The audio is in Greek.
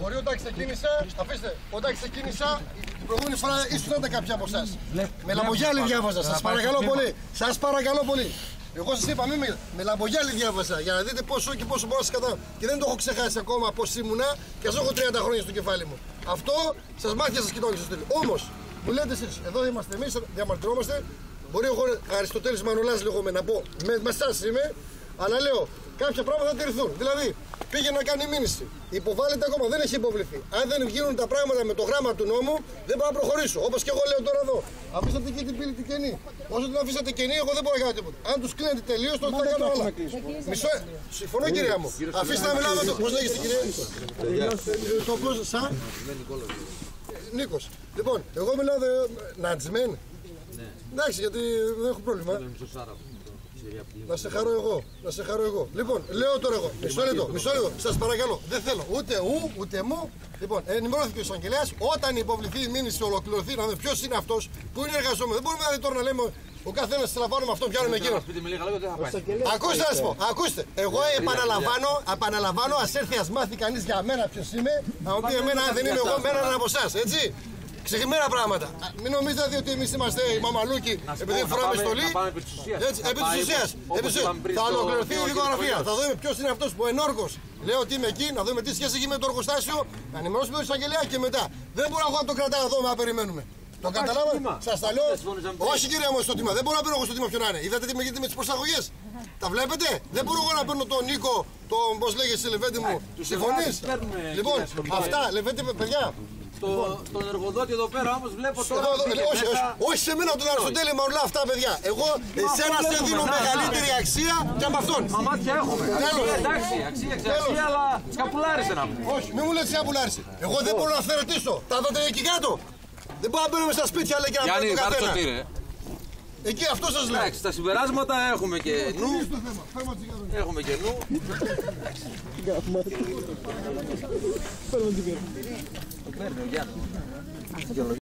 Μπορεί όταν ξεκίνησα, αφήστε, όταν ξεκίνησα, την προηγούμενη φορά ήσουν κάποια από εσάς. Με λαμπογιάλι διάβαζα, σας παρακαλώ πολύ. Σας παρακαλώ πολύ. Εγώ σας είπα, μην με, με λαμπογιάλι διάβαζα για να δείτε πόσο και πόσο μπορώ να σας καταλάβω. Και δεν το έχω ξεχάσει ακόμα πώς ήμουνα και α έχω 30 χρόνια στο κεφάλι μου. Αυτό σας μάθια σας κοιτώνει στο στήλι. Όμως, μου λέτε εσείς, εδώ είμαστε εμείς, διαμαρτυρόμαστε. Μπορεί εγώ Αριστοτέλης Μανολάς λέγομαι να πω, με, με εσάς είμαι, αλλά λέω κάποια πράγματα θα τηρηθούν. Δηλαδή, πήγε να κάνει μήνυση. Υποβάλλεται ακόμα, δεν έχει υποβληθεί. Αν δεν γίνουν τα πράγματα με το γράμμα του νόμου, δεν μπορώ να προχωρήσω. Όπως και εγώ λέω τώρα εδώ. Αφήσατε και την πύλη την κενή. Όσο την αφήσατε κενή, εγώ δεν μπορώ να κάνω τίποτα. Αν τους κλείνετε τελείως, τότε θα κάνω όλα. Μισό. Συμφωνώ, κυρία μου. Αφήστε να μιλάω με το. Πώ λέγεται, κυρία. Το κόσμο, σαν. Νίκος. Λοιπόν, εγώ μιλάω. Νατσμέν. Εντάξει, γιατί δεν έχω πρόβλημα. Να σε χαρώ εγώ. Να σε χαρώ εγώ. Λοιπόν, λέω τώρα εγώ. Μισό λεπτό. Μισό λεπτό. Σας παρακαλώ. Δεν θέλω ούτε ου, ούτε μου. Λοιπόν, ενημερώθηκε ο εισαγγελέας όταν υποβληθεί η μήνυση, ολοκληρωθεί, να δούμε ποιος είναι αυτός που είναι εργαζόμενος. Δεν μπορούμε δηλαδή τώρα να λέμε ο καθένας με αυτό, πιάνουμε εκείνο. Ακούστε να σα πω, ακούστε. Εγώ επαναλαμβάνω, επαναλαμβάνω, ας έρθει ας μάθει κανείς για μένα ποιος είμαι, να μου πει εμένα αν δεν είμαι εγώ, μένα από εσάς, έτσι. Ξεχυμένα πράγματα. Μην νομίζετε ότι εμείς είμαστε οι μαμαλούκοι επειδή φοράμε στολή. Επί της ουσίας. Θα ολοκληρωθεί η δικογραφία. Θα δούμε ποιος είναι αυτός που ενόργος. Λέω ότι είμαι εκεί, να δούμε τι σχέση έχει με το εργοστάσιο, να ενημερώσουμε τον εισαγγελέα και μετά. Δεν μπορώ εγώ να το κρατάω εδώ να περιμένουμε. Το καταλάβατε; Σας τα λέω. Όχι κύριε μου στο τιμά. Δεν μπορώ να παίρνω εγώ στο τιμά ποιον είναι. Είδατε τι με γίνεται με τις προσαγωγές; Τα βλέπετε; Δεν μπορώ εγώ να παίρνω τον Νίκο, τον πώς λέγεσαι Λεβέντι μου. Συμφωνεί. Λοιπόν, αυτά Λεβέντι παιδιά το, τον εργοδότη εδώ πέρα όμως βλέπω τώρα. Εδώ, όχι, όχι, όχι σε μένα τον Αριστοτέλη με όλα αυτά, παιδιά. Εγώ εσένα σε δίνω μεγαλύτερη αξία και από αυτόν. Μα μάτια έχουμε. Τέλος. Εντάξει, αξία, αξία, αλλά σκαπουλάρισε να μου. Όχι, μην μου λες σκαπουλάρισε. Εγώ δεν μπορώ να θερετήσω. Τα δείτε εκεί κάτω. Δεν μπορώ να μπαίνουμε στα σπίτια λέει και να Γιάννη, πάρε το τύρε. Εκεί αυτό σας λέω. Εντάξει, τα συμπεράσματα έχουμε και νου. Έχουμε και νου. Το παίρνει ο Γιάννη.